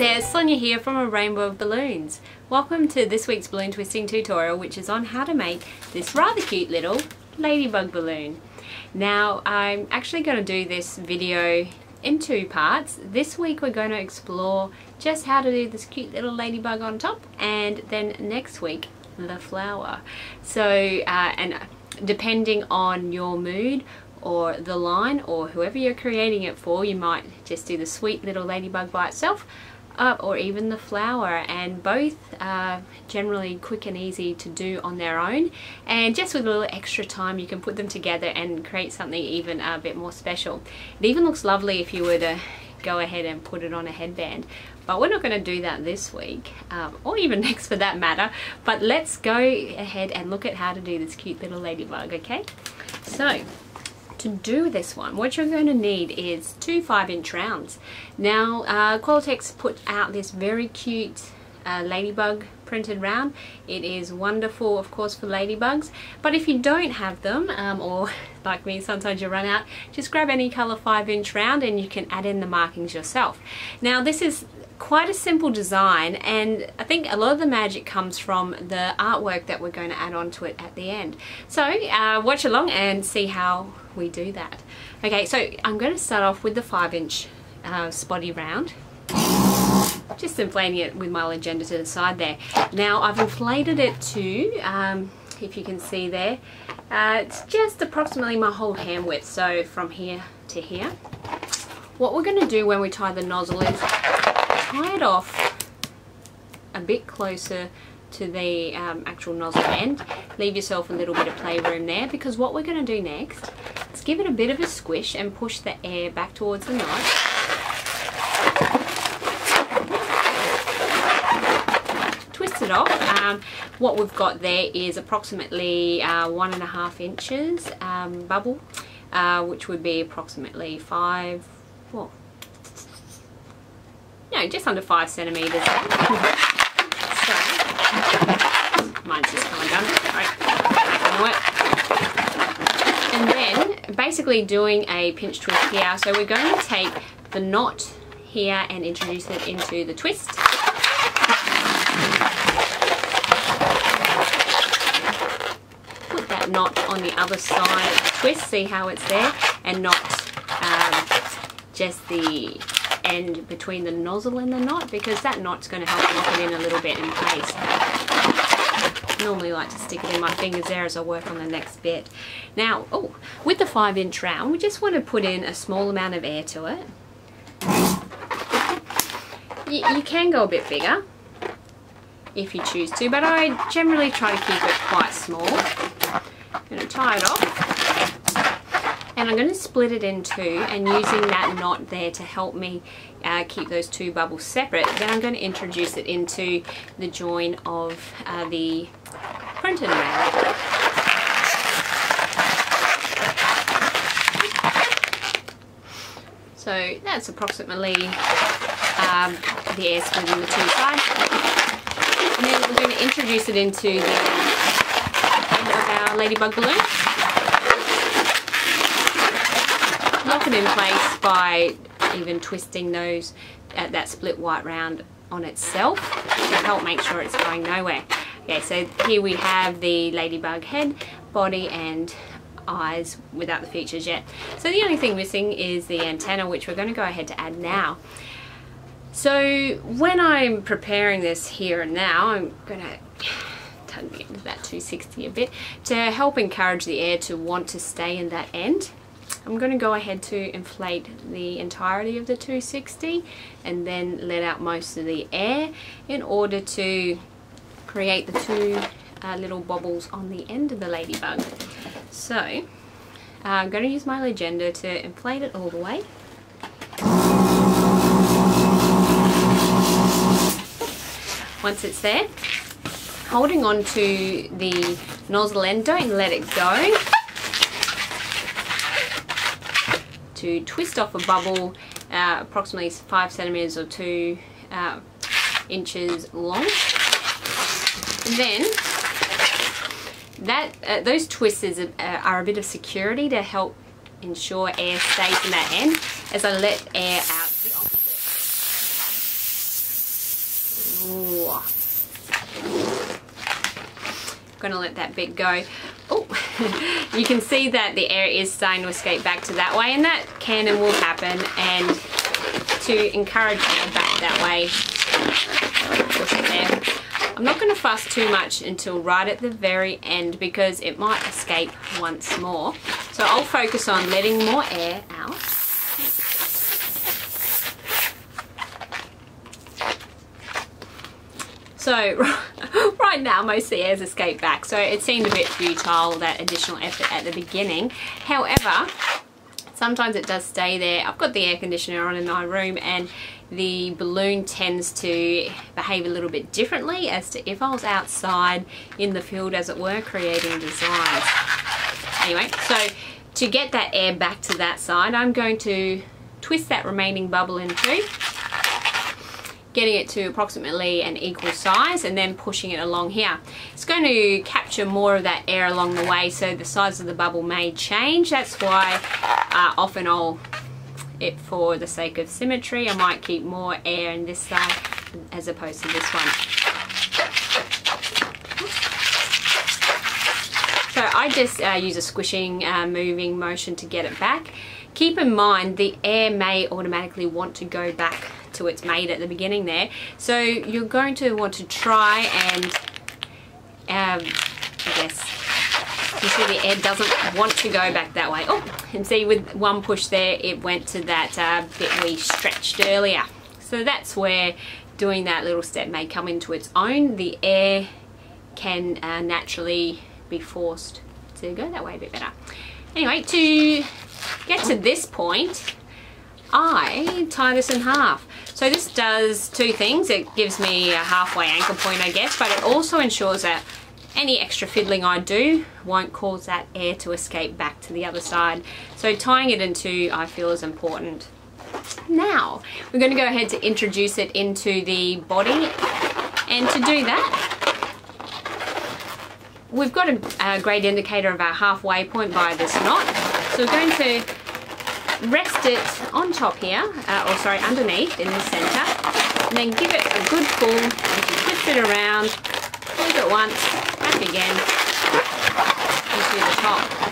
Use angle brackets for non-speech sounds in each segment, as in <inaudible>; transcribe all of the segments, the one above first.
there, Sonia here from A Rainbow of Balloons. Welcome to this week's balloon twisting tutorial which is on how to make this rather cute little ladybug balloon. Now I'm actually going to do this video in two parts. This week we're going to explore just how to do this cute little ladybug on top and then next week the flower. So uh, and depending on your mood or the line or whoever you're creating it for you might just do the sweet little ladybug by itself uh, or even the flower and both are generally quick and easy to do on their own. And just with a little extra time you can put them together and create something even a bit more special. It even looks lovely if you were to go ahead and put it on a headband. But we're not going to do that this week um, or even <laughs> next for that matter. But let's go ahead and look at how to do this cute little ladybug okay? So to do this one, what you're going to need is two 5 inch rounds. Now, uh, Qualatex put out this very cute uh, ladybug printed round. It is wonderful, of course, for ladybugs. But if you don't have them, um, or <laughs> like me, sometimes you run out, just grab any color 5 inch round and you can add in the markings yourself. Now, this is quite a simple design and I think a lot of the magic comes from the artwork that we're going to add on to it at the end. So uh, watch along and see how we do that. Okay, so I'm going to start off with the 5 inch uh, spotty round. Just inflating it with my legenda to the side there. Now I've inflated it to, um, if you can see there, uh, it's just approximately my whole hand width, so from here to here. What we're going to do when we tie the nozzle is tie it off a bit closer to the um, actual nozzle end. Leave yourself a little bit of playroom there because what we're going to do next is give it a bit of a squish and push the air back towards the knot. Twist it off. Um, what we've got there is approximately uh, one and a half inches um, bubble, uh, which would be approximately five, well, No, just under five centimeters. <laughs> so, mine's just coming down. Right. And then basically doing a pinch twist here. So we're going to take the knot here and introduce it into the twist. Put that knot on the other side of the twist, see how it's there, and not um, just the end between the nozzle and the knot because that knot's going to help lock it in a little bit in place. Normally like to stick it in my fingers there as I work on the next bit. Now, oh, with the 5 inch round, we just want to put in a small amount of air to it. You, you can go a bit bigger if you choose to, but I generally try to keep it quite small. I'm going to tie it off and I'm going to split it in two and using that knot there to help me uh, keep those two bubbles separate then I'm going to introduce it into the join of uh, the So that's approximately um, the air in the two sides. And then we're going to introduce it into the end of our ladybug balloon. lock it in place by even twisting those at that split white round on itself to help make sure it's going nowhere. Okay, so here we have the ladybug head, body and eyes without the features yet. So the only thing missing is the antenna which we're going to go ahead to add now. So when I'm preparing this here and now, I'm going to tug into that 260 a bit to help encourage the air to want to stay in that end. I'm going to go ahead to inflate the entirety of the 260 and then let out most of the air in order to create the two uh, little bubbles on the end of the ladybug. So uh, I'm going to use my legenda to inflate it all the way. Once it's there, holding on to the nozzle end, don't let it go to twist off a bubble uh, approximately 5 centimeters or 2 uh, inches long. Then that uh, those twisters are, uh, are, a bit of security to help ensure air stays in that end as I let air out the opposite. Gonna let that bit go. Oh, <laughs> you can see that the air is starting to escape back to that way and that can and will happen and to encourage air back that way, going to fuss too much until right at the very end because it might escape once more. So I'll focus on letting more air out. So <laughs> right now most of the air's escaped back so it seemed a bit futile that additional effort at the beginning. However, sometimes it does stay there. I've got the air conditioner on in my room and the balloon tends to behave a little bit differently as to if I was outside in the field as it were creating designs. Anyway, so to get that air back to that side I'm going to twist that remaining bubble in two getting it to approximately an equal size and then pushing it along here. It's going to capture more of that air along the way so the size of the bubble may change. That's why uh, often I'll it for the sake of symmetry. I might keep more air in this side as opposed to this one. So I just uh, use a squishing, uh, moving motion to get it back. Keep in mind the air may automatically want to go back to its mate at the beginning there. So you're going to want to try and, um, I guess, you see the air doesn't want to go back that way. Oh, and see with one push there, it went to that uh, bit we stretched earlier. So that's where doing that little step may come into its own. The air can uh, naturally be forced to go that way a bit better. Anyway, to get to this point, I tie this in half. So this does two things. It gives me a halfway anchor point, I guess, but it also ensures that any extra fiddling I do won't cause that air to escape back to the other side. So tying it in two I feel is important. Now, we're going to go ahead to introduce it into the body. And to do that, we've got a, a great indicator of our halfway point by this knot. So we're going to rest it on top here, uh, or sorry, underneath in the center. And then give it a good pull and twist it around, move it once, back again into the top.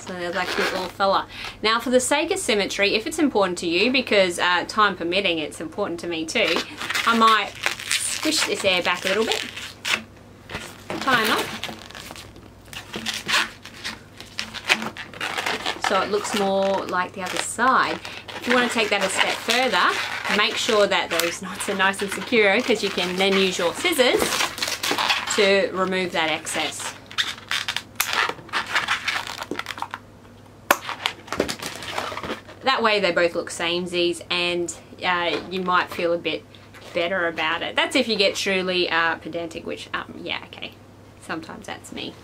So there's that cute little fella. Now for the sake of symmetry, if it's important to you, because uh, time permitting it's important to me too, I might squish this air back a little bit, tie a knot, so it looks more like the other side. If you want to take that a step further, make sure that those knots are nice and secure because you can then use your scissors to remove that excess. That way they both look samesies and uh, you might feel a bit better about it. That's if you get truly uh, pedantic, which, um, yeah, okay, sometimes that's me.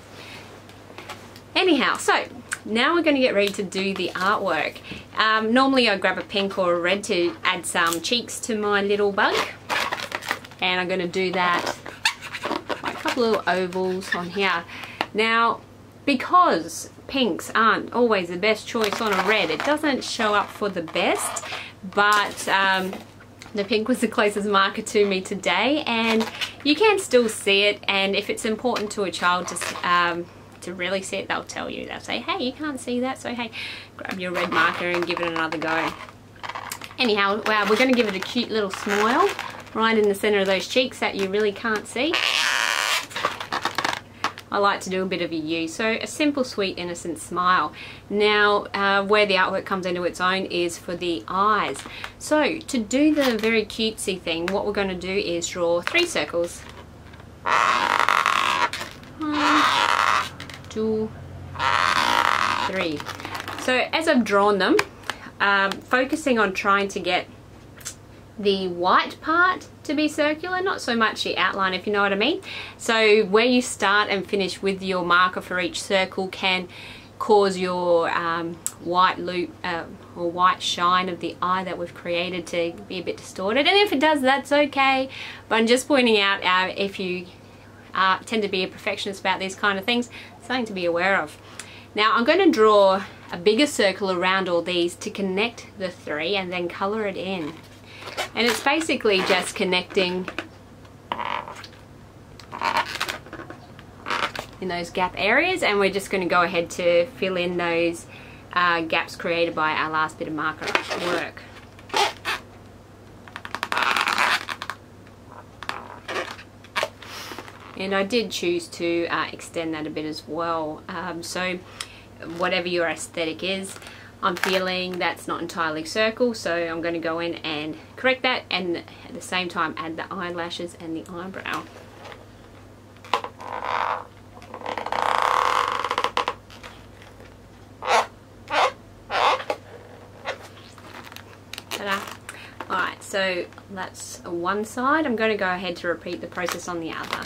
Anyhow, so now we're going to get ready to do the artwork. Um, normally I grab a pink or a red to add some cheeks to my little bug. And I'm going to do that a couple of ovals on here. Now, because pinks aren't always the best choice on a red, it doesn't show up for the best, but um, the pink was the closest marker to me today and you can still see it and if it's important to a child to um, to really see it, they'll tell you. They'll say, hey, you can't see that, so hey, grab your red marker and give it another go. Anyhow, wow, we're going to give it a cute little smile right in the center of those cheeks that you really can't see. I like to do a bit of a U, so a simple, sweet, innocent smile. Now, uh, where the artwork comes into its own is for the eyes. So, to do the very cutesy thing, what we're going to do is draw three circles. Two, three. So as I've drawn them, um, focusing on trying to get the white part to be circular, not so much the outline if you know what I mean. So where you start and finish with your marker for each circle can cause your um, white loop uh, or white shine of the eye that we've created to be a bit distorted and if it does that's okay but I'm just pointing out uh, if you uh, tend to be a perfectionist about these kind of things something to be aware of. Now I'm going to draw a bigger circle around all these to connect the three and then colour it in. And it's basically just connecting in those gap areas and we're just going to go ahead to fill in those uh, gaps created by our last bit of marker work. And I did choose to uh, extend that a bit as well um, so whatever your aesthetic is I'm feeling that's not entirely circle so I'm going to go in and correct that and at the same time add the eyelashes and the eyebrow Alright, so that's one side. I'm going to go ahead to repeat the process on the other.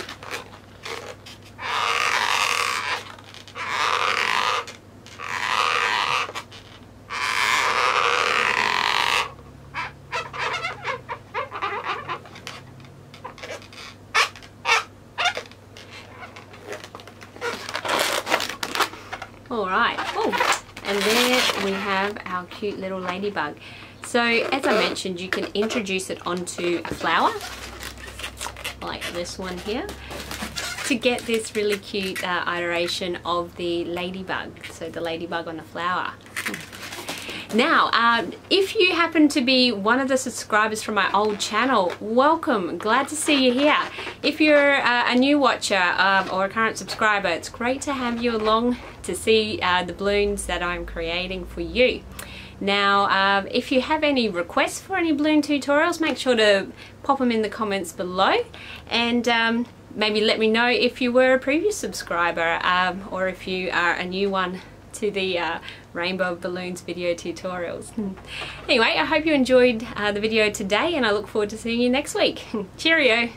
Alright, oh, and there we have our cute little ladybug. So as I mentioned, you can introduce it onto a flower, like this one here, to get this really cute uh, iteration of the ladybug. So the ladybug on a flower. Now, um, if you happen to be one of the subscribers from my old channel, welcome. Glad to see you here. If you're uh, a new watcher um, or a current subscriber, it's great to have you along to see uh, the balloons that I'm creating for you. Now, um, if you have any requests for any balloon tutorials, make sure to pop them in the comments below and um, maybe let me know if you were a previous subscriber um, or if you are a new one to the uh, Rainbow Balloons video tutorials. <laughs> anyway, I hope you enjoyed uh, the video today and I look forward to seeing you next week. <laughs> Cheerio!